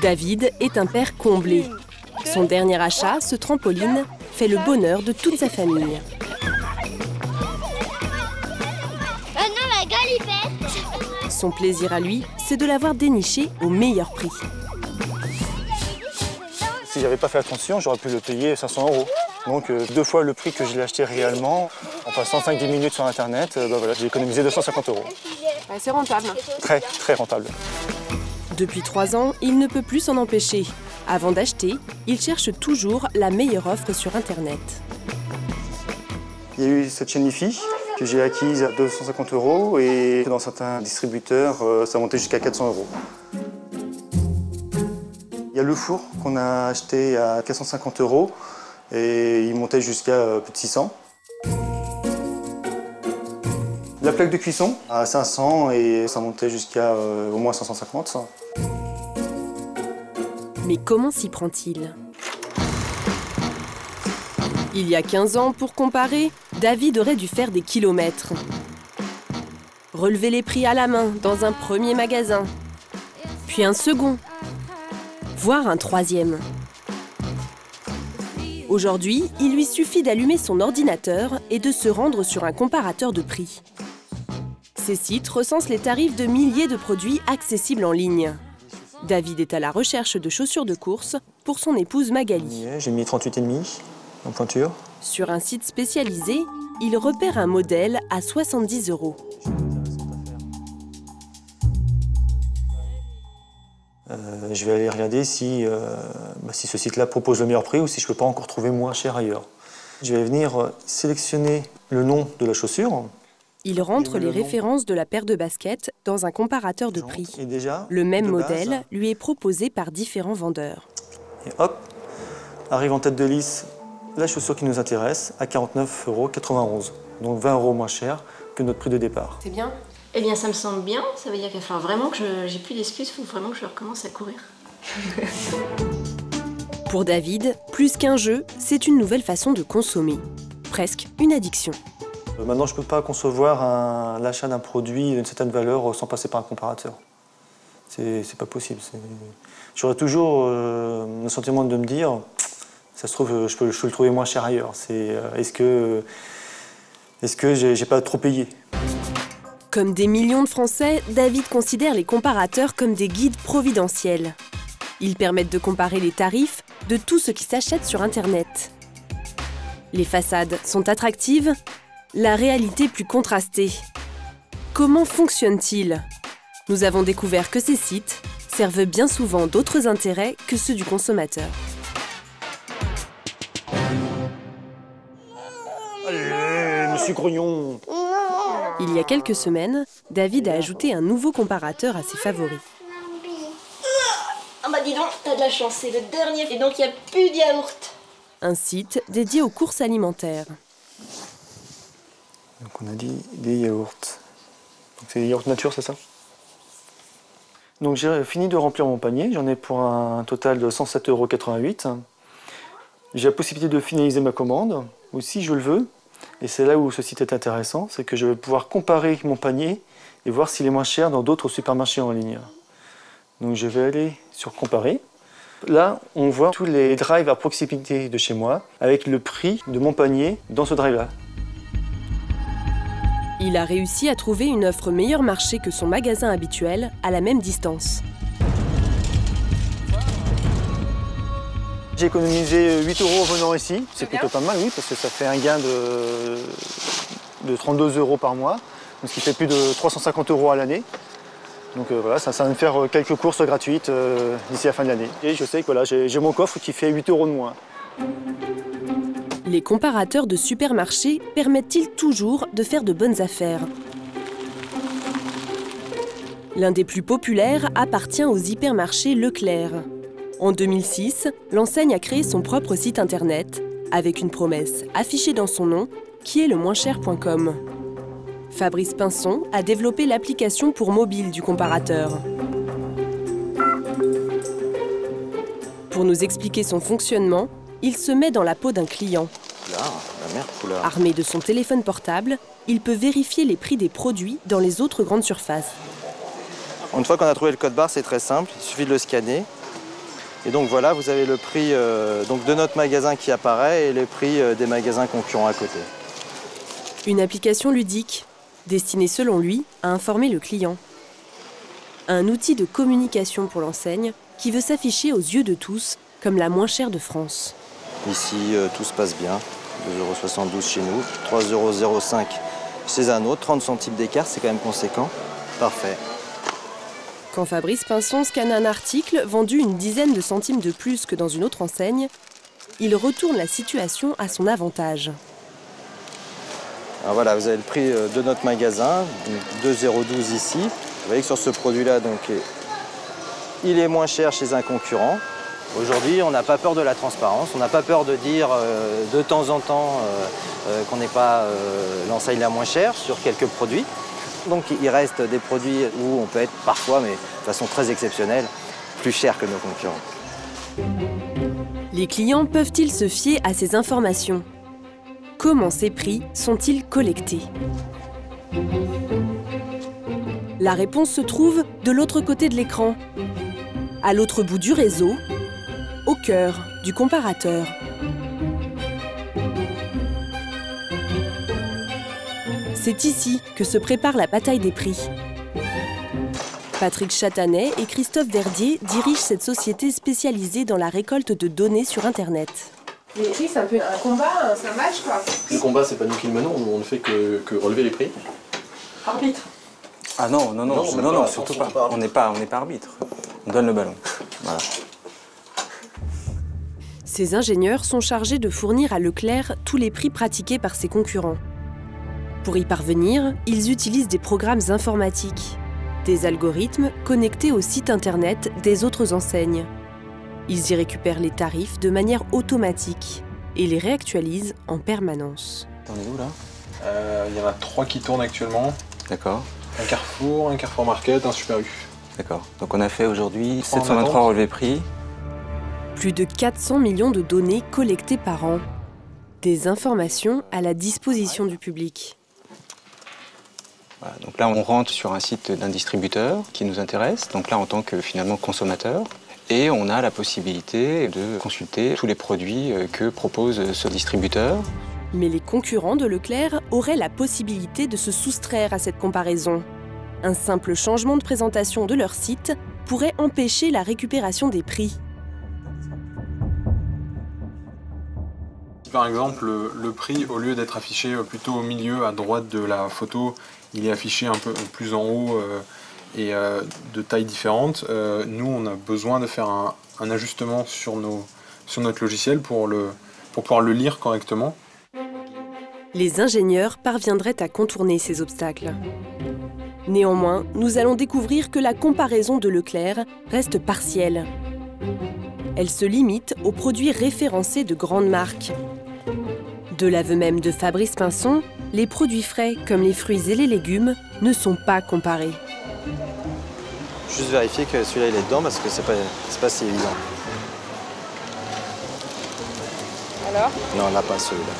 David est un père comblé. Son dernier achat, ce trampoline, fait le bonheur de toute sa famille. Son plaisir à lui, c'est de l'avoir déniché au meilleur prix. Si j'avais pas fait attention, j'aurais pu le payer 500 euros. Donc euh, deux fois le prix que je l'ai acheté réellement, en passant 5-10 minutes sur Internet, euh, bah voilà, j'ai économisé 250 euros. c'est rentable. Très, très rentable. Depuis trois ans, il ne peut plus s'en empêcher. Avant d'acheter, il cherche toujours la meilleure offre sur Internet. Il y a eu cette chaîne IFI que j'ai acquise à 250 euros et dans certains distributeurs, euh, ça montait jusqu'à 400 euros. Il y a le four qu'on a acheté à 450 euros et il montait jusqu'à euh, plus de 600. La plaque de cuisson? À 500 et ça montait jusqu'à euh, au moins 550. Mais comment s'y prend-il? Il y a 15 ans, pour comparer, David aurait dû faire des kilomètres. Relever les prix à la main dans un premier magasin, puis un second, voire un troisième. Aujourd'hui, il lui suffit d'allumer son ordinateur et de se rendre sur un comparateur de prix. Ces sites recensent les tarifs de milliers de produits accessibles en ligne. David est à la recherche de chaussures de course pour son épouse Magali. J'ai mis 38,5 en pointure. Sur un site spécialisé, il repère un modèle à 70 euros. Euh, je vais aller regarder si, euh, bah, si ce site-là propose le meilleur prix ou si je ne peux pas encore trouver moins cher ailleurs. Je vais venir sélectionner le nom de la chaussure. Il rentre les références de la paire de baskets dans un comparateur de prix. le même modèle lui est proposé par différents vendeurs. Et hop, arrive en tête de liste la chaussure qui nous intéresse à 49,91 euros. Donc 20 euros moins cher que notre prix de départ. C'est bien eh bien, ça me semble bien. Ça veut dire qu'il va falloir vraiment que j'ai plus d'excuses. Il faut vraiment que je recommence à courir. Pour David, plus qu'un jeu, c'est une nouvelle façon de consommer. Presque une addiction. Euh, maintenant, je ne peux pas concevoir l'achat d'un produit d'une certaine valeur sans passer par un comparateur. C'est pas possible. J'aurais toujours euh, le sentiment de me dire, ça se trouve, je peux, le trouver moins cher ailleurs. Euh, est-ce que, est -ce que j'ai pas trop payé? Comme des millions de Français, David considère les comparateurs comme des guides providentiels. Ils permettent de comparer les tarifs de tout ce qui s'achète sur Internet. Les façades sont attractives, la réalité plus contrastée. Comment fonctionnent-ils Nous avons découvert que ces sites servent bien souvent d'autres intérêts que ceux du consommateur. Allez, monsieur Grognon il y a quelques semaines, David a ajouté un nouveau comparateur à ses favoris. Ah bah dis donc, t'as de la chance, c'est le dernier et donc il n'y a plus de yaourt. Un site dédié aux courses alimentaires. Donc on a dit des yaourts. Donc c'est des yaourts nature, c'est ça? Donc j'ai fini de remplir mon panier, j'en ai pour un total de 107,88 euros. J'ai la possibilité de finaliser ma commande, ou si je le veux, et c'est là où ce site est intéressant, c'est que je vais pouvoir comparer mon panier et voir s'il est moins cher dans d'autres supermarchés en ligne. Donc je vais aller sur comparer. Là, on voit tous les drives à proximité de chez moi avec le prix de mon panier dans ce drive-là. Il a réussi à trouver une offre meilleur marché que son magasin habituel à la même distance. J'ai économisé 8 euros en venant ici. C'est plutôt pas mal, oui, parce que ça fait un gain de, de 32 euros par mois, ce qui fait plus de 350 euros à l'année. Donc euh, voilà, ça, va me faire euh, quelques courses gratuites euh, d'ici la fin de l'année. Et je sais que voilà, j'ai mon coffre qui fait 8 euros de moins. Les comparateurs de supermarchés permettent-ils toujours de faire de bonnes affaires? L'un des plus populaires appartient aux hypermarchés Leclerc. En 2006, l'enseigne a créé son propre site internet avec une promesse affichée dans son nom qui est le moins cher.com. Fabrice Pinson a développé l'application pour mobile du comparateur. Pour nous expliquer son fonctionnement, il se met dans la peau d'un client. Armé de son téléphone portable, il peut vérifier les prix des produits dans les autres grandes surfaces. Une fois qu'on a trouvé le code barre, c'est très simple, il suffit de le scanner Et donc voilà, vous avez le prix euh, donc de notre magasin qui apparaît et les prix euh, des magasins concurrents à côté. Une application ludique, destinée selon lui à informer le client. Un outil de communication pour l'enseigne qui veut s'afficher aux yeux de tous comme la moins chère de France. Ici, euh, tout se passe bien. 2,72€ chez nous, 3,05€ chez un autre, 30 centimes d'écart, c'est quand même conséquent. Parfait. Quand Fabrice Pinson scanne un article vendu une dizaine de centimes de plus que dans une autre enseigne, il retourne la situation à son avantage. Alors voilà, vous avez le prix euh, de notre magasin, donc 2,012 ici. Vous voyez que sur ce produit-là, donc, il est moins cher chez un concurrent. Aujourd'hui, on n'a pas peur de la transparence, on n'a pas peur de dire euh, de temps en temps qu'on n'est pas l'enseigne la moins chère sur quelques produits. Donc il reste des produits où on peut être parfois, mais de façon très exceptionnelle, plus cher que nos concurrents. Les clients peuvent-ils se fier à ces informations? Comment ces prix sont-ils collectés? La réponse se trouve de l'autre côté de l'écran, à l'autre bout du réseau, au cœur du comparateur. C'est ici que se prépare la bataille des prix. Patrick Chatanet et Christophe Verdier dirigent cette société spécialisée dans la récolte de données sur Internet. Les prix, c'est un peu un combat, c'est un match quoi. Le combat, c'est pas nous qui le menons, on ne fait que, relever les prix. Arbitre Ah non, non, non, non, non, surtout pas. On n'est pas, on pas arbitre. On donne le ballon. Voilà. Ces ingénieurs sont chargés de fournir à Leclerc tous les prix pratiqués par ses concurrents. Pour y parvenir, ils utilisent des programmes informatiques, des algorithmes connectés au site internet des autres enseignes. Ils y récupèrent les tarifs de manière automatique et les réactualisent en permanence. T'en es où là? Euh, Il y en a trois qui tournent actuellement. D'accord. Un Carrefour, un Carrefour Market, un Super U. D'accord. Donc on a fait aujourd'hui 723 relevés prix. Plus de 400 millions de données collectées par an. Des informations à la disposition du public donc là, on rentre sur un site d'un distributeur qui nous intéresse, donc là en tant que finalement consommateur. Et on a la possibilité de consulter tous les produits euh, que propose ce distributeur. Mais les concurrents de Leclerc auraient la possibilité de se soustraire à cette comparaison. Un simple changement de présentation de leur site pourrait empêcher la récupération des prix. Par exemple, le prix, au lieu d'être affiché plutôt au milieu, à droite de la photo, il est affiché un peu plus en haut euh, et euh, de tailles différentes. Euh, nous, on a besoin de faire un, ajustement sur, nos, sur notre logiciel pour, le, pour pouvoir le lire correctement. Les ingénieurs parviendraient à contourner ces obstacles. Néanmoins, nous allons découvrir que la comparaison de Leclerc reste partielle. Elle se limite aux produits référencés de grandes marques. De l'aveu même de Fabrice Pinson, les produits frais, comme les fruits et les légumes, ne sont pas comparés. Juste vérifier que celui-là il est dedans parce que c'est pas, pas si évident. Alors? Non, on n'a pas celui-là.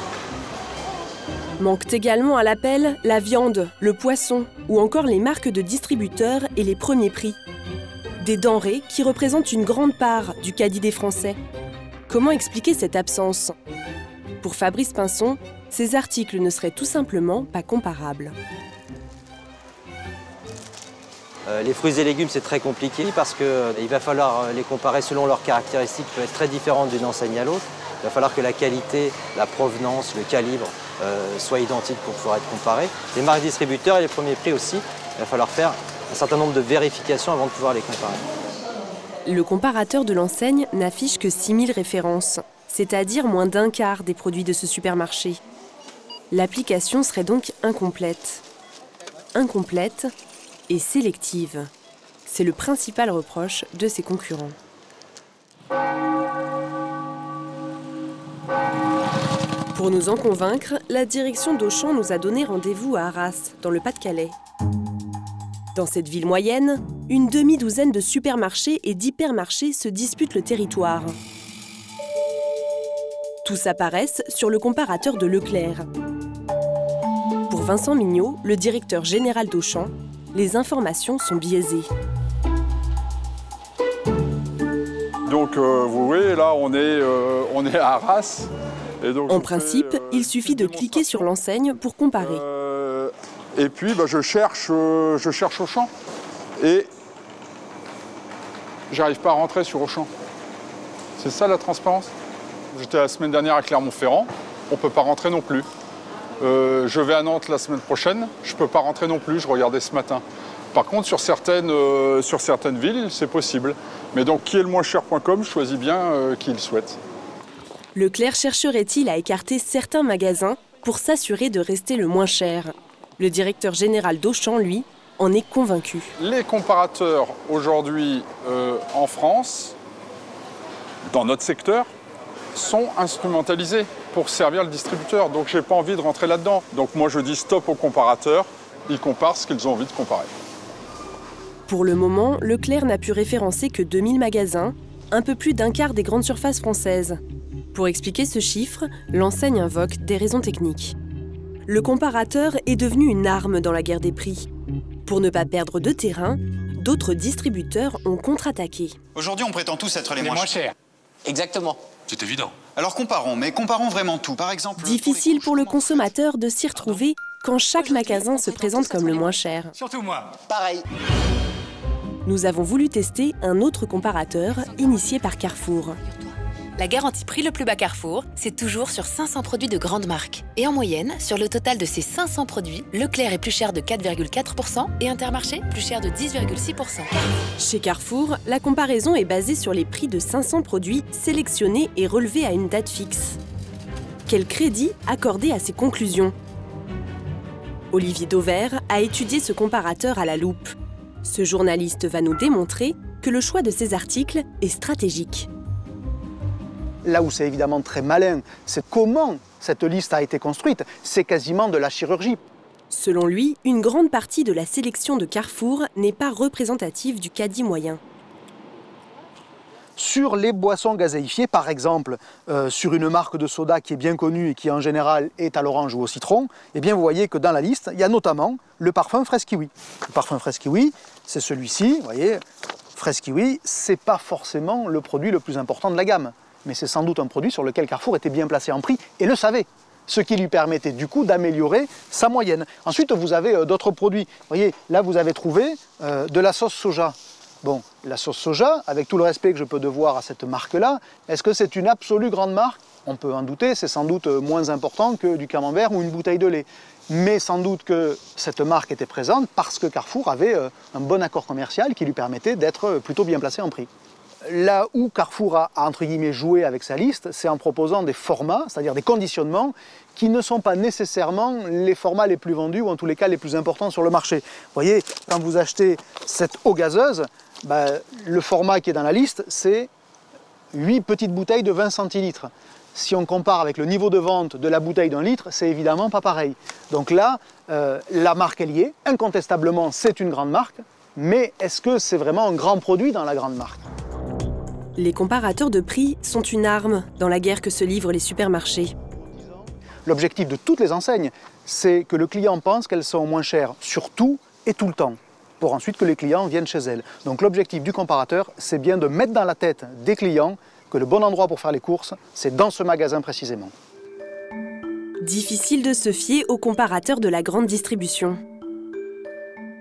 Manquent également à l'appel la viande, le poisson ou encore les marques de distributeurs et les premiers prix. Des denrées qui représentent une grande part du caddie des Français. Comment expliquer cette absence? Pour Fabrice Pinson, ces articles ne seraient tout simplement pas comparables. Euh, les fruits et légumes, c'est très compliqué parce qu'il euh, va falloir euh, les comparer selon leurs caractéristiques qui peuvent être très différentes d'une enseigne à l'autre. Il va falloir que la qualité, la provenance, le calibre soient identiques pour pouvoir être comparés. Les marques distributeurs et les premiers prix aussi, il va falloir faire un certain nombre de vérifications avant de pouvoir les comparer. Le comparateur de l'enseigne n'affiche que 6000 références, c'est-à-dire moins d'un quart des produits de ce supermarché. L'application serait donc incomplète. Incomplète et sélective. C'est le principal reproche de ses concurrents. Pour nous en convaincre, la direction d'Auchan nous a donné rendez-vous à Arras, dans le Pas-de-Calais. Dans cette ville moyenne, une demi-douzaine de supermarchés et d'hypermarchés se disputent le territoire. Tous apparaissent sur le comparateur de Leclerc. Pour Vincent Mignot, le directeur général d'Auchan, les informations sont biaisées. Donc euh, vous voyez, là, on est, euh, on est à Arras. Et donc, En principe, fais, euh, il suffit de cliquer sur l'enseigne pour comparer. et puis, bah, je, cherche, je cherche Auchan. Et j'arrive pas à rentrer sur Auchan. C'est ça la transparence? J'étais la semaine dernière à Clermont-Ferrand, on ne peut pas rentrer non plus. Euh, je vais à Nantes la semaine prochaine, je ne peux pas rentrer non plus, je regardais ce matin. Par contre, sur certaines, euh, sur certaines villes, c'est possible. Mais donc, qui est le moins cher.com, je choisis bien euh, qui il souhaite. Leclerc chercherait-il à écarter certains magasins pour s'assurer de rester le moins cher? Le directeur général d'Auchan, lui, en est convaincu. Les comparateurs aujourd'hui euh, en France, dans notre secteur, sont instrumentalisés pour servir le distributeur. Donc j'ai pas envie de rentrer là-dedans. Donc moi je dis stop aux comparateurs, ils comparent ce qu'ils ont envie de comparer. Pour le moment, Leclerc n'a pu référencer que 2000 magasins, un peu plus d'un quart des grandes surfaces françaises. Pour expliquer ce chiffre, l'enseigne invoque des raisons techniques. Le comparateur est devenu une arme dans la guerre des prix. Pour ne pas perdre de terrain, d'autres distributeurs ont contre-attaqué. Aujourd'hui, on prétend tous être les, moins, chers. Exactement. C'est évident. Alors comparons, mais comparons vraiment tout. Par exemple. Difficile pour le consommateur de s'y retrouver quand chaque magasin se présente comme le moins cher. Surtout moi. Pareil. Nous avons voulu tester un autre comparateur initié par Carrefour. La garantie prix le plus bas Carrefour, c'est toujours sur 500 produits de grande marque. Et en moyenne, sur le total de ces 500 produits, Leclerc est plus cher de 4,4% et Intermarché plus cher de 10,6%. Chez Carrefour, la comparaison est basée sur les prix de 500 produits sélectionnés et relevés à une date fixe. Quel crédit accorder à ces conclusions? Olivier Dauvert a étudié ce comparateur à la loupe. Ce journaliste va nous démontrer que le choix de ces articles est stratégique. Là où c'est évidemment très malin, c'est comment cette liste a été construite. C'est quasiment de la chirurgie. Selon lui, une grande partie de la sélection de Carrefour n'est pas représentative du caddie moyen. Sur les boissons gazéifiées, par exemple, euh, sur une marque de soda qui est bien connue et qui en général est à l'orange ou au citron, eh bien vous voyez que dans la liste, il y a notamment le parfum fraise kiwi. Le parfum fraise kiwi, c'est celui-ci, vous voyez, fraise kiwi, c'est pas forcément le produit le plus important de la gamme, mais c'est sans doute un produit sur lequel Carrefour était bien placé en prix et le savait ce qui lui permettait du coup d'améliorer sa moyenne. Ensuite, vous avez euh, d'autres produits. Vous voyez, là, vous avez trouvé euh, de la sauce soja. Bon, la sauce soja, avec tout le respect que je peux devoir à cette marque-là, est-ce que c'est une absolue grande marque? On peut en douter, c'est sans doute euh, moins important que du camembert ou une bouteille de lait. Mais sans doute que cette marque était présente parce que Carrefour avait un bon accord commercial qui lui permettait d'être plutôt bien placé en prix. Là où Carrefour a, entre guillemets joué avec sa liste, c'est en proposant des formats, c'est-à-dire des conditionnements qui ne sont pas nécessairement les formats les plus vendus ou en tous les cas les plus importants sur le marché. Vous voyez, quand vous achetez cette eau gazeuse, bah, le format qui est dans la liste, c'est 8 petites bouteilles de 20 centilitres. Si on compare avec le niveau de vente de la bouteille d'un litre, c'est évidemment pas pareil. Donc là, euh, la marque est. Incontestablement, c'est une grande marque. Mais est-ce que c'est vraiment un grand produit dans la grande marque? Les comparateurs de prix sont une arme dans la guerre que se livrent les supermarchés. L'objectif de toutes les enseignes, c'est que le client pense qu'elles sont moins chères sur tout et tout le temps, pour ensuite que les clients viennent chez elles. Donc l'objectif du comparateur, c'est bien de mettre dans la tête des clients que le bon endroit pour faire les courses, c'est dans ce magasin précisément. Difficile de se fier aux comparateurs de la grande distribution.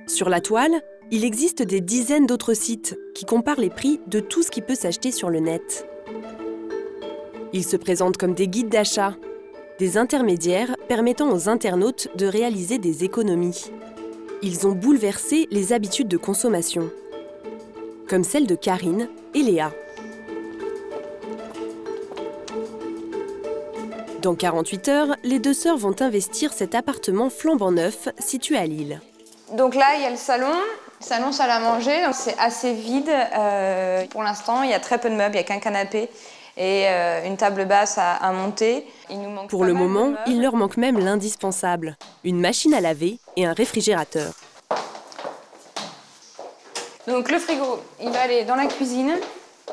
Sur la toile, il existe des dizaines d'autres sites qui comparent les prix de tout ce qui peut s'acheter sur le net. Ils se présentent comme des guides d'achat, des intermédiaires permettant aux internautes de réaliser des économies. Ils ont bouleversé les habitudes de consommation, comme celle de Karine et Léa. Dans 48 heures, les deux sœurs vont investir cet appartement flambant neuf situé à Lille. Donc là, il y a le salon, salon salle à manger, donc c'est assez vide. Euh, pour l'instant, il y a très peu de meubles, il n'y a qu'un canapé et euh, une table basse à, à monter. Il nous manque Pour le moment, il leur manque même l'indispensable, une machine à laver et un réfrigérateur. Donc le frigo, il va aller dans la cuisine.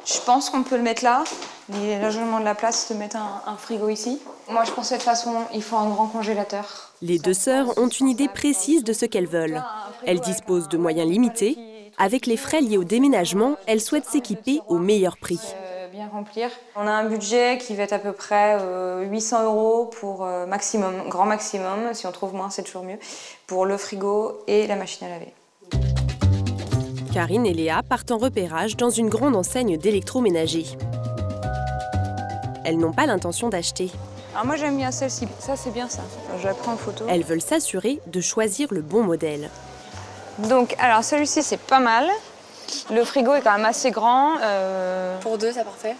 Je pense qu'on peut le mettre là. Il y a largement de la place de mettre un, un frigo ici. Moi, je pense de toute façon, il faut un grand congélateur. Les deux sœurs ont une idée précise de ce qu'elles veulent. Elles disposent de moyens limités. Avec les frais liés au déménagement, elles souhaitent s'équiper au meilleur prix. bien remplir. On a un budget qui va être à peu près 800 euros pour maximum, grand maximum. Si on trouve moins, c'est toujours mieux. Pour le frigo et la machine à laver. Karine et Léa partent en repérage dans une grande enseigne d'électroménager. Elles n'ont pas l'intention d'acheter. Alors moi j'aime bien celle-ci, ça c'est bien ça, je la prends en photo. Elles veulent s'assurer de choisir le bon modèle. Donc alors celui-ci c'est pas mal, le frigo est quand même assez grand. Euh, Pour deux c'est parfait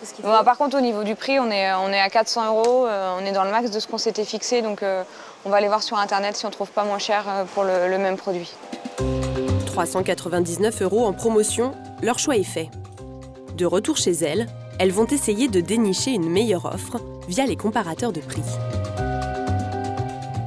ce bon, Par contre au niveau du prix on est, on est à 400 euros, euh, on est dans le max de ce qu'on s'était fixé donc euh, on va aller voir sur internet si on trouve pas moins cher pour le, le même produit. 399 euros en promotion, leur choix est fait. De retour chez elles, elles vont essayer de dénicher une meilleure offre via les comparateurs de prix.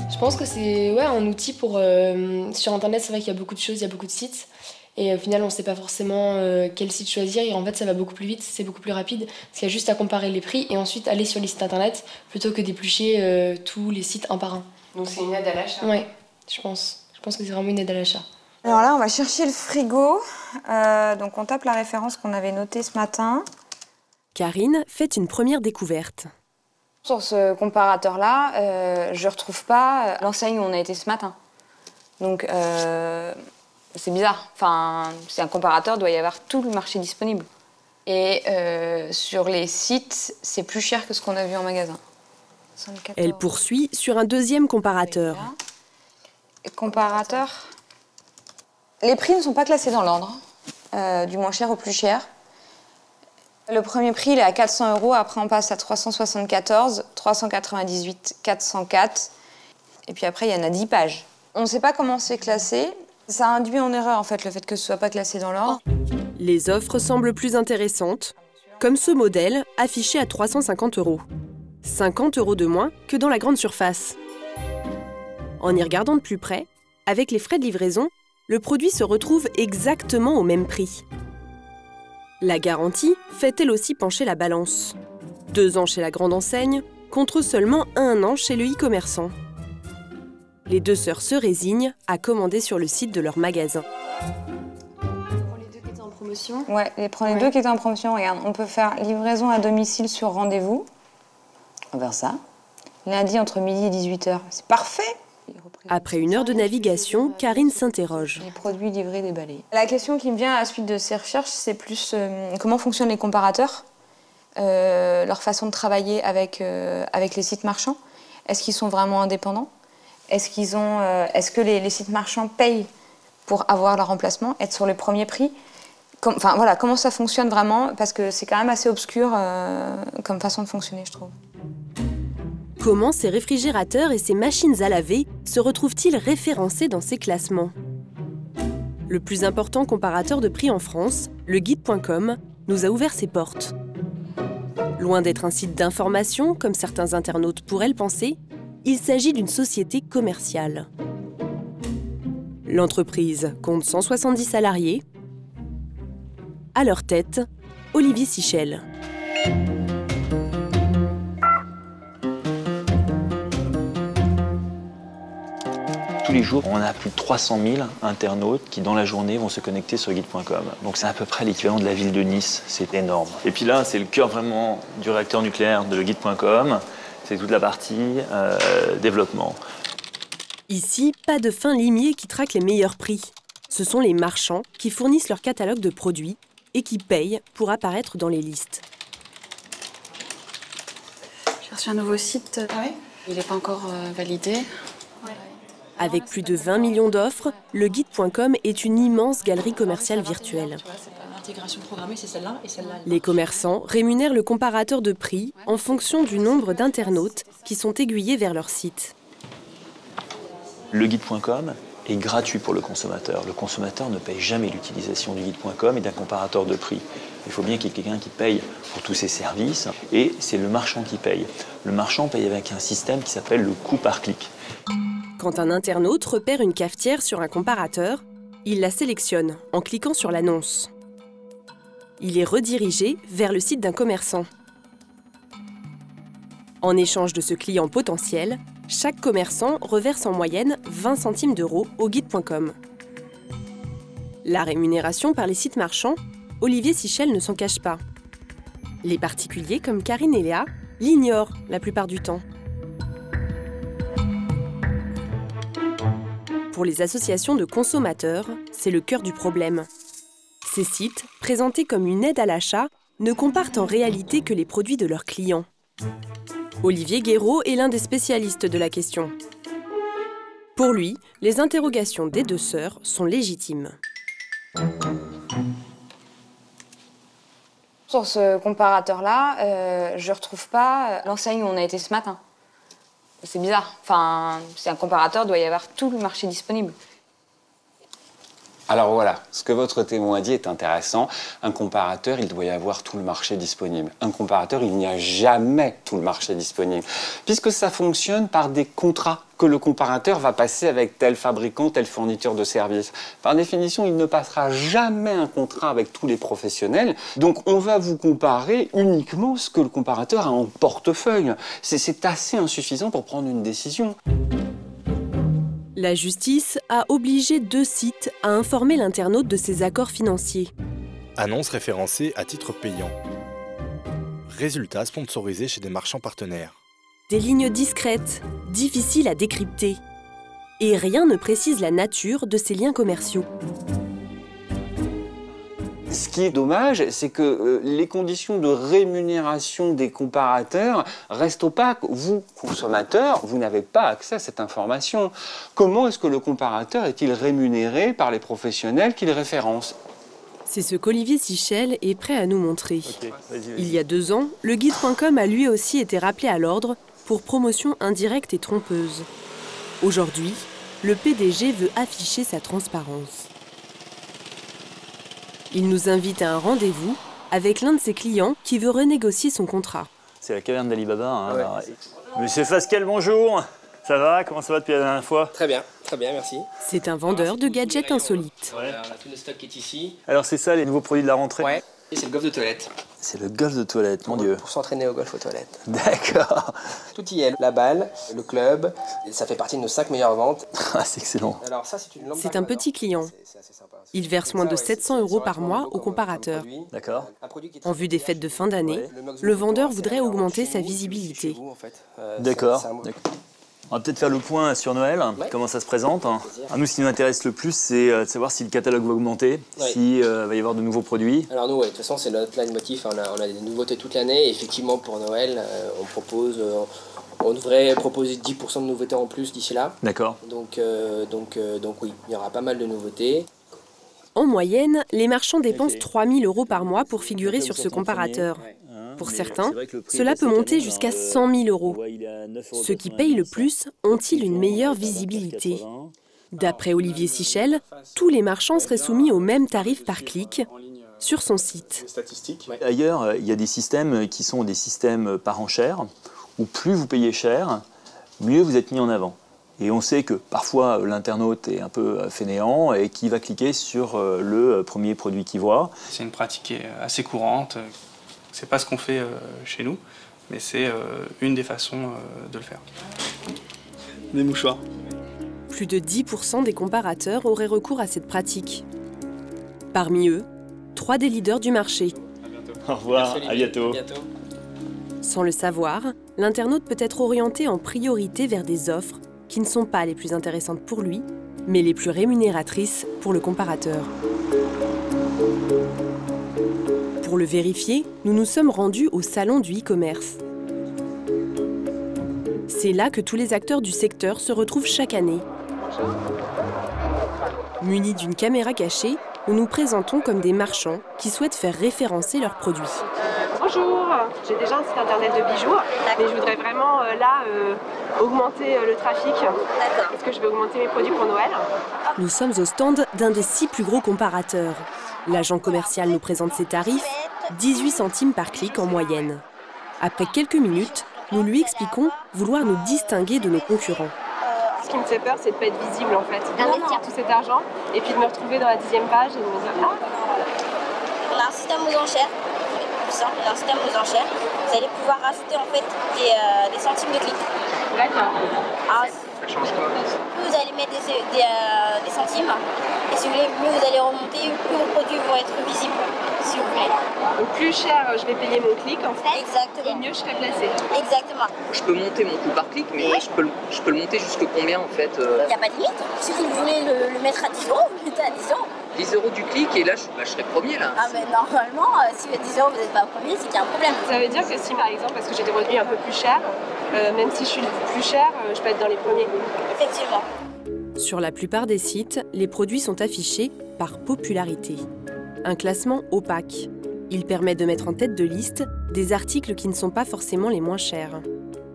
Je pense que c'est ouais, un outil pour... Euh, sur Internet, c'est vrai qu'il y a beaucoup de choses, il y a beaucoup de sites. Et au final, on ne sait pas forcément euh, quel site choisir. Et en fait, ça va beaucoup plus vite, c'est beaucoup plus rapide. Parce qu'il y a juste à comparer les prix et ensuite aller sur les sites Internet plutôt que d'éplucher euh, tous les sites un par un. Donc c'est une aide à l'achat Oui, je pense. Je pense que c'est vraiment une aide à l'achat. Alors là, on va chercher le frigo. donc on tape la référence qu'on avait notée ce matin. Karine fait une première découverte. Sur ce comparateur-là, euh, je ne retrouve pas l'enseigne où on a été ce matin. Donc, euh, c'est bizarre. Enfin, c'est un comparateur, il doit y avoir tout le marché disponible. Et euh, sur les sites, c'est plus cher que ce qu'on a vu en magasin. Elle poursuit sur un deuxième comparateur. Comparateur. Les prix ne sont pas classés dans l'ordre, du moins cher au plus cher. Le premier prix, il est à 400 euros. Après, on passe à 374, 398, 404. Et puis après, il y en a 10 pages. On ne sait pas comment c'est classé. Ça induit en erreur, en fait, le fait que ce soit pas classé dans l'ordre. Les offres semblent plus intéressantes, comme ce modèle affiché à 350 euros. 50 euros de moins que dans la grande surface. En y regardant de plus près, avec les frais de livraison, le produit se retrouve exactement au même prix. La garantie fait elle aussi pencher la balance. Deux ans chez la grande enseigne contre seulement un an chez le e-commerçant. Les deux sœurs se résignent à commander sur le site de leur magasin. Pour les deux qui étaient en promotion Ouais, les, pour les deux qui étaient en promotion, regarde, on peut faire livraison à domicile sur rendez-vous. On va faire ça. Lundi entre midi et 18h. C'est parfait après une heure de navigation, Karine s'interroge. Les produits livrés déballés. La question qui me vient à la suite de ces recherches, c'est plus euh, comment fonctionnent les comparateurs, euh, leur façon de travailler avec, euh, avec les sites marchands. Est-ce qu'ils sont vraiment indépendants? Est-ce qu'ils ont, est-ce que les, sites marchands payent pour avoir leur remplacement, être sur le premier prix? Voilà, comment ça fonctionne vraiment? Parce que c'est quand même assez obscur comme façon de fonctionner, je trouve. Comment ces réfrigérateurs et ces machines à laver se retrouvent-ils référencés dans ces classements? Le plus important comparateur de prix en France, le guide.com, nous a ouvert ses portes. Loin d'être un site d'information, comme certains internautes pourraient le penser, il s'agit d'une société commerciale. L'entreprise compte 170 salariés. À leur tête, Olivier Sichel. Tous les jours, on a plus de 300 000 internautes qui, dans la journée, vont se connecter sur guide.com. Donc c'est à peu près l'équivalent de la ville de Nice, c'est énorme. Et puis là, c'est le cœur vraiment du réacteur nucléaire de guide.com, c'est toute la partie euh, développement. Ici, pas de fin limier qui traque les meilleurs prix. Ce sont les marchands qui fournissent leur catalogue de produits et qui payent pour apparaître dans les listes. J'ai reçu un nouveau site. Ah oui? Il n'est pas encore euh, validé. Avec plus de 20 millions d'offres, le guide.com est une immense galerie commerciale virtuelle. Les commerçants rémunèrent le comparateur de prix en fonction du nombre d'internautes qui sont aiguillés vers leur site. Le guide.com est gratuit pour le consommateur. Le consommateur ne paye jamais l'utilisation du guide.com et d'un comparateur de prix. Il faut bien qu'il y ait quelqu'un qui paye pour tous ces services et c'est le marchand qui paye. Le marchand paye avec un système qui s'appelle le coût par clic. Quand un internaute repère une cafetière sur un comparateur, il la sélectionne en cliquant sur l'annonce. Il est redirigé vers le site d'un commerçant. En échange de ce client potentiel, chaque commerçant reverse en moyenne 20 centimes d'euros au guide.com. La rémunération par les sites marchands, Olivier Sichel ne s'en cache pas. Les particuliers, comme Karine et Léa, l'ignorent la plupart du temps. Pour les associations de consommateurs, c'est le cœur du problème. Ces sites, présentés comme une aide à l'achat, ne comparent en réalité que les produits de leurs clients. Olivier Guéraud est l'un des spécialistes de la question. Pour lui, les interrogations des deux sœurs sont légitimes. Sur ce comparateur-là, euh, je ne retrouve pas l'enseigne où on a été ce matin. C'est bizarre. Enfin, c'est un comparateur, doit y avoir tout le marché disponible. Alors voilà, ce que votre témoin dit est intéressant. Un comparateur, il doit y avoir tout le marché disponible. Un comparateur, il n'y a jamais tout le marché disponible. Puisque ça fonctionne par des contrats que le comparateur va passer avec tel fabricant, telle fourniture de services. Par définition, il ne passera jamais un contrat avec tous les professionnels. Donc on va vous comparer uniquement ce que le comparateur a en portefeuille. C'est assez insuffisant pour prendre une décision. La justice a obligé deux sites à informer l'internaute de ses accords financiers. Annonce référencée à titre payant. Résultats sponsorisés chez des marchands partenaires. Des lignes discrètes, difficiles à décrypter. Et rien ne précise la nature de ces liens commerciaux. Ce qui est dommage, c'est que euh, les conditions de rémunération des comparateurs restent opaques. Vous, consommateurs, vous n'avez pas accès à cette information. Comment est-ce que le comparateur est-il rémunéré par les professionnels qu'il référence? C'est ce qu'Olivier Sichel est prêt à nous montrer. Il y a deux ans, le guide.com a lui aussi été rappelé à l'ordre pour promotion indirecte et trompeuse. Aujourd'hui, le PDG veut afficher sa transparence. Il nous invite à un rendez-vous avec l'un de ses clients qui veut renégocier son contrat. C'est la caverne d'Alibaba. Hein, Monsieur Fasquel, bonjour ça va? Comment ça va depuis la dernière fois? Très bien, très bien, merci. C'est un vendeur de gadgets insolites. on a tout le stock qui est ici. Alors c'est ça les nouveaux produits de la rentrée? Ouais, et c'est le golf de toilette. C'est le golf de toilette, mon Dieu. Pour s'entraîner au golf aux toilettes. D'accord. Tout y est, la balle, le club, ça fait partie de nos 5 meilleures ventes. Ah, c'est excellent. Alors ça, c'est une lampe C'est un petit client. Il verse moins de 700 euros par mois au comparateur. D'accord. En vue des fêtes de fin d'année, le vendeur voudrait augmenter sa visibilité. D'accord. On va peut-être faire le point sur Noël, comment ça se présente. À nous, ce qui nous intéresse le plus, c'est euh, de savoir si le catalogue va augmenter, s'il euh, va y avoir de nouveaux produits. Alors nous, de toute façon, c'est notre line motif. On a, on a, des nouveautés toute l'année. Effectivement, pour Noël, euh, on propose... on devrait proposer 10% de nouveautés en plus d'ici là. D'accord. Donc, donc, donc oui, il y aura pas mal de nouveautés. En moyenne, les marchands dépensent 3000 euros par mois pour figurer sur ce comparateur. Pour certains, cela peut monter jusqu'à 100 000 euros. Ceux qui payent le plus ont-ils une meilleure visibilité D'après Olivier Sichel, tous les marchands seraient soumis au même tarif par clic sur son site. Ailleurs, il y a des systèmes qui sont des systèmes par enchère, où plus vous payez cher, mieux vous êtes mis en avant. Et on sait que parfois l'internaute est un peu fainéant et qui va cliquer sur le premier produit qu'il voit. C'est une pratique assez courante. C'est pas ce qu'on fait euh, chez nous, mais c'est euh, une des façons euh, de le faire. Des mouchoirs. Plus de 10% des comparateurs auraient recours à cette pratique. Parmi eux, trois des leaders du marché. Au revoir, à bientôt. Sans le savoir, l'internaute peut être orienté en priorité vers des offres qui ne sont pas les plus intéressantes pour lui, mais les plus rémunératrices pour le comparateur. Pour le vérifier, nous nous sommes rendus au salon du e-commerce. C'est là que tous les acteurs du secteur se retrouvent chaque année. Munis d'une caméra cachée, nous nous présentons comme des marchands qui souhaitent faire référencer leurs produits. bonjour, j'ai déjà un site internet de bijoux, mais je voudrais vraiment euh, là euh, augmenter euh, le trafic. Est-ce que je vais augmenter mes produits pour Noël Nous sommes au stand d'un des six plus gros comparateurs. L'agent commercial nous présente ses tarifs, 18 centimes par clic en moyenne. Après quelques minutes, nous lui expliquons vouloir nous distinguer de nos concurrents. Ce qui me fait peur, c'est de ne pas être visible en fait. D'investir tout cet argent et puis de me retrouver dans la dixième page et de me dire Ah On a un système aux enchères, on a un système aux enchères. Vous allez pouvoir rajouter en fait des, euh, centimes de clic. D'accord. Ça change quoi Plus vous allez mettre des, euh, centimes, et si vous voulez, mieux vous allez remonter, plus vos produits vont être visibles, si vous voulez. Donc plus cher je vais payer mon clic en fait, Exactement. et mieux je serai placée. Exactement. Je peux monter mon coût par clic, mais je, peux, le- je peux le monter jusque combien en fait euh, Il n'y a pas de limite. Si vous voulez le, le mettre à 10 euros, vous le mettez à 10 euros. 10 euros du clic et là je, bah, je serai premier là. Ah mais normalement, euh, si vous êtes 10 euros, vous n'êtes pas premier, c'est qu'il y a un problème. Ça veut dire que si par exemple, parce que j'ai des produits un peu plus chers, euh, même si je suis plus cher, euh, je peux être dans les premiers. Effectivement. Sur la plupart des sites, les produits sont affichés par popularité. Un classement opaque. Il permet de mettre en tête de liste des articles qui ne sont pas forcément les moins chers.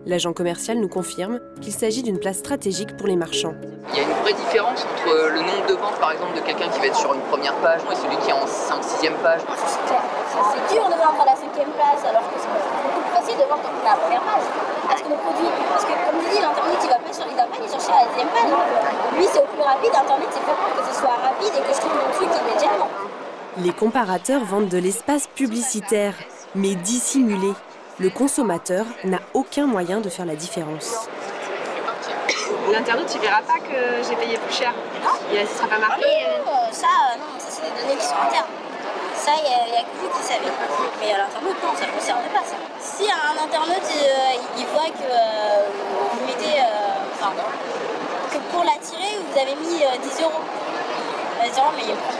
L'agent commercial nous confirme qu'il s'agit d'une place stratégique pour les marchands. Il y a une vraie différence entre euh, le nombre de ventes par exemple de quelqu'un qui va être sur une première page et celui qui est en 5-6ème page. C'est dur de vendre à la cinquième place alors que c'est beaucoup plus facile de vendre à la première page. Parce que le produit, parce que comme je dis, l'internet il va pas sur, il va pas aller chercher à la deuxième page. Lui c'est au plus rapide, internet c'est fait pour que ce soit rapide et que je trouve mon truc immédiatement. Les comparateurs vendent de l'espace publicitaire, mais dissimulé. Le consommateur n'a aucun moyen de faire la différence. L'internaute il verra pas que j'ai payé plus cher. Il ne sera pas marqué. Euh, ça, euh, non, ça c'est des données qui sont internes. Ça, il n'y a, que vous qui savez. Mais à l'internaute, non, ça ne concerne pas ça. Si un internaute, euh, il voit que euh, vous mettez, euh, enfin, que pour l'attirer, vous avez mis euh, 10 euros. Mais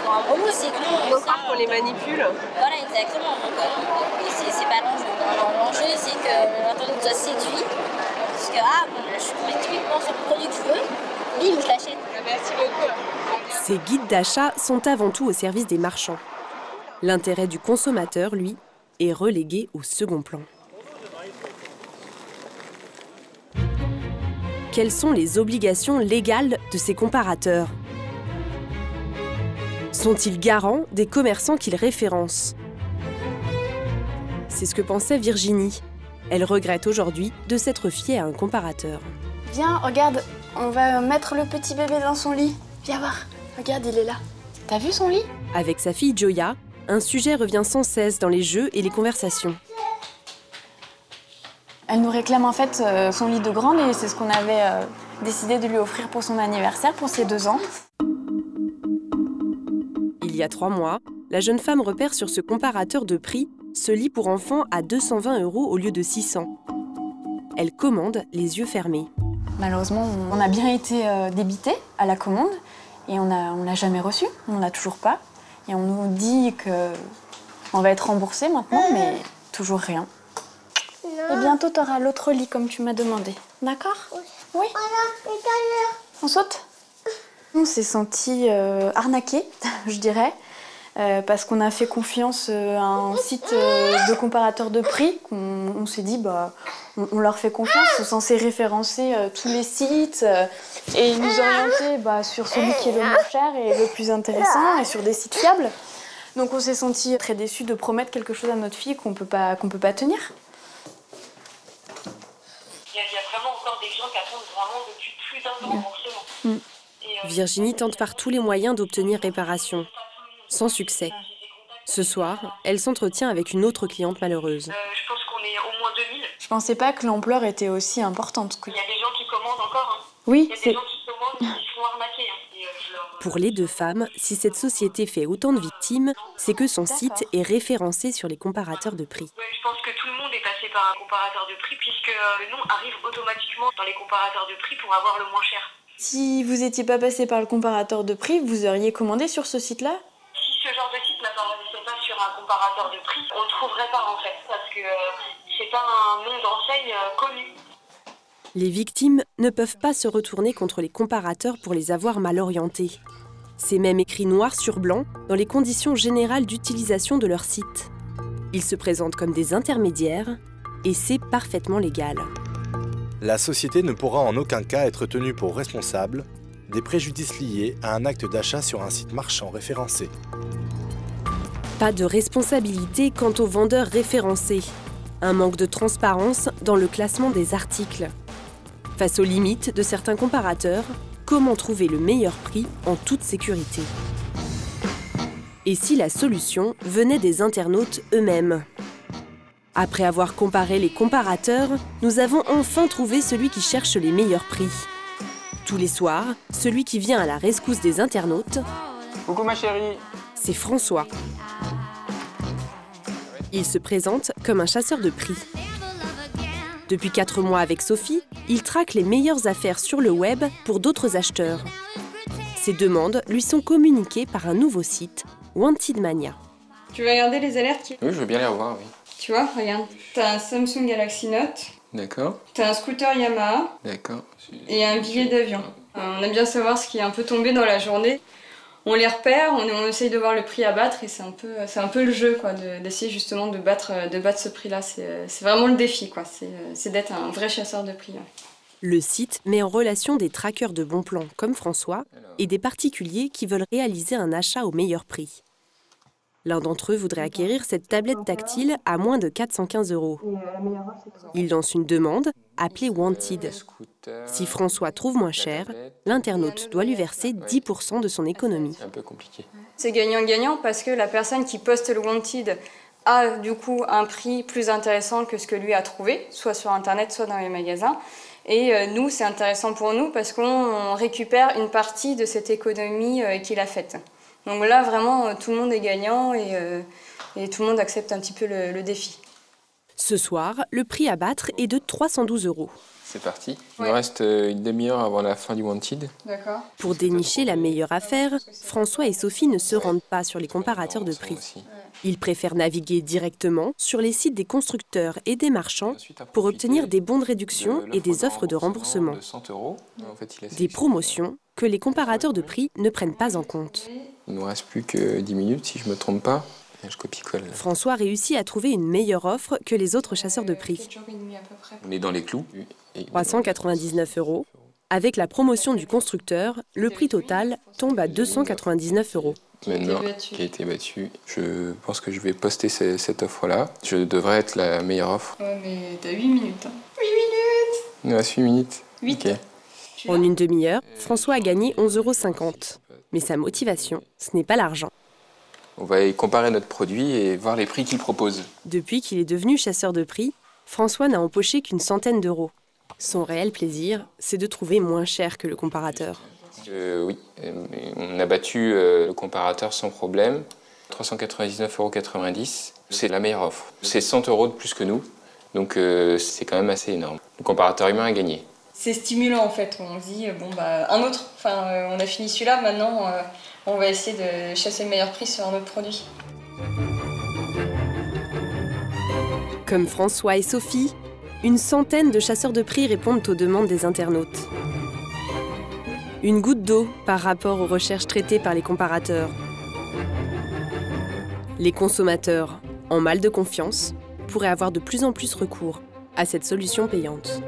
pour un c'est que faut croire qu'on les manipule. Voilà, exactement. Donc, euh, c'est pas l'enjeu. L'enjeu, c'est que l'internaute soit séduit. Parce que, ah, bon, je suis tombée typiquement sur le produit que je veux, bim, je l'achète. Merci beaucoup. Ces guides d'achat sont avant tout au service des marchands. L'intérêt du consommateur, lui, est relégué au second plan. Quelles sont les obligations légales de ces comparateurs? Sont-ils garants des commerçants qu'ils référencent C'est ce que pensait Virginie. Elle regrette aujourd'hui de s'être fiée à un comparateur. Viens, regarde, on va mettre le petit bébé dans son lit. Viens voir, regarde, il est là. T'as vu son lit? Avec sa fille Joya, un sujet revient sans cesse dans les jeux et les conversations. Elle nous réclame en fait euh, son lit de grande et c'est ce qu'on avait euh, décidé de lui offrir pour son anniversaire, pour ses deux ans. Il y a trois mois, la jeune femme repère sur ce comparateur de prix ce lit pour enfants à 220 euros au lieu de 600. Elle commande les yeux fermés. Malheureusement, on a bien été euh, débité à la commande et on n'a on l'a jamais reçu, on l'a toujours pas. Et on nous dit que on va être remboursé maintenant, mais toujours rien. Et bientôt, tu auras l'autre lit comme tu m'as demandé. D'accord? Oui. On saute? On s'est senti euh, arnaqué, je dirais, euh, parce qu'on a fait confiance euh, à un site euh, de comparateur de prix. On, s'est dit, bah, on, on leur fait confiance, ils sont censés référencer tous les sites et nous orienter bah, sur celui qui est le moins cher et le plus intéressant et sur des sites fiables. Donc on s'est senti très déçus de promettre quelque chose à notre fille qu'on peut pas qu'on peut pas tenir. Il y, a, il y a vraiment encore des gens qui attendent vraiment depuis plus d'un an. Virginie tente par tous les moyens d'obtenir réparation. Sans succès. Ce soir, elle s'entretient avec une autre cliente malheureuse. je pense qu'on est au moins 2000. Je pensais pas que l'ampleur était aussi importante. Il y a des gens qui commandent encore. Hein. Oui, Il y a c'est- des gens qui commandent qui se font arnaquer. hein. Et, euh, leur- Pour les deux femmes, si cette société fait autant de victimes, c'est que son site est référencé sur les comparateurs de prix. Ouais, je pense que tout le monde est passé par un comparateur de prix puisque euh, le nom arrive automatiquement dans les comparateurs de prix pour avoir le moins cher. Si vous n'étiez pas passé par le comparateur de prix, vous auriez commandé sur ce site-là? Si ce genre de site n'apparaissait pas sur un comparateur de prix, on ne trouverait pas en fait parce que euh, c'est pas un nom d'enseigne euh, connu. Les victimes ne peuvent pas se retourner contre les comparateurs pour les avoir mal orientés. C'est même écrit noir sur blanc dans les conditions générales d'utilisation de leur site. Ils se présentent comme des intermédiaires et c'est parfaitement légal. La société ne pourra en aucun cas être tenue pour responsable des préjudices liés à un acte d'achat sur un site marchand référencé. Pas de responsabilité quant aux vendeurs référencés. Un manque de transparence dans le classement des articles. Face aux limites de certains comparateurs, comment trouver le meilleur prix en toute sécurité? Et si la solution venait des internautes eux-mêmes? Après avoir comparé les comparateurs, nous avons enfin trouvé celui qui cherche les meilleurs prix. Tous les soirs, celui qui vient à la rescousse des internautes, Coucou ma chérie c'est François. Il se présente comme un chasseur de prix. Depuis 4 mois avec Sophie, il traque les meilleures affaires sur le web pour d'autres acheteurs. Ces demandes lui sont communiquées par un nouveau site, Wanted Mania. Tu veux regarder les alertes Oui, je veux bien les revoir, oui. Tu vois, regarde. T'as un Samsung Galaxy Note, D'accord. t'as un scooter Yamaha D'accord. et un billet d'avion. Euh, on aime bien savoir ce qui est un peu tombé dans la journée. On les repère, on, on essaye de voir le prix à battre et c'est un peu, c'est un peu le jeu quoi, de- d'essayer justement de battre, de battre ce prix-là. C'est c'est vraiment le défi, quoi. C'est c'est d'être un vrai chasseur de prix. ouais. Le site met en relation des traqueurs de bons plans comme François et des particuliers qui veulent réaliser un achat au meilleur prix. L'un d'entre eux voudrait acquérir cette tablette tactile à moins de 415 euros. Il lance une demande, appelée Wanted. Si François trouve moins cher, l'internaute doit lui verser 10% de son économie. C'est un peu compliqué. C'est gagnant-gagnant parce que la personne qui poste le wanted a du coup un prix plus intéressant que ce que lui a trouvé, soit sur internet, soit dans les magasins. Et euh, nous, c'est intéressant pour nous parce qu'on récupère une partie de cette économie euh, qu'il a faite. Donc là, vraiment, euh, tout le monde est gagnant et, euh, et tout le monde accepte un petit peu le, le défi. Ce soir, le prix à battre est de 312 euros. C'est parti. Il Ouais. me reste euh, une demi-heure avant la fin du Wanted. D'accord. Pour dénicher la meilleure affaire, François et Sophie ne se rendent pas sur les comparateurs de prix. Ils préfèrent naviguer directement sur les sites des constructeurs et des marchands pour obtenir des bons de réduction et des offres de remboursement. De 100 euros. En fait, il a Des promotions que les comparateurs de prix ne prennent pas en compte. Il ne nous reste plus que 10 minutes, si je ne me trompe pas. Je copie-colle. François réussit à trouver une meilleure offre que les autres chasseurs de prix. On est dans les clous. Et 399 euros. Avec la promotion du constructeur, le prix total tombe à 299 euros. Maintenant, qui a été battu. Je pense que je vais poster ce- cette offre-là. Je devrais être la meilleure offre. Ouais, mais t'as 8 minutes. Hein. 8 minutes Il nous reste 8 minutes. Huit. Ok. En une demi-heure, François a gagné 11,50 euros. Mais sa motivation, ce n'est pas l'argent. On va y comparer notre produit et voir les prix qu'il propose. Depuis qu'il est devenu chasseur de prix, François n'a empoché qu'une centaine d'euros. Son réel plaisir, c'est de trouver moins cher que le comparateur. Euh, oui, euh, on a battu euh, le comparateur sans problème. 399,90 euros. C'est la meilleure offre. C'est 100 euros de plus que nous, donc euh, c'est quand même assez énorme. Le comparateur humain a gagné. C'est stimulant en fait. On se dit, bon, bah, un autre. Enfin, euh, on a fini celui-là, maintenant euh, on va essayer de chasser le meilleur prix sur un autre produit. Comme François et Sophie, une centaine de chasseurs de prix répondent aux demandes des internautes. Une goutte d'eau par rapport aux recherches traitées par les comparateurs. Les consommateurs, en mal de confiance, pourraient avoir de plus en plus recours à cette solution payante.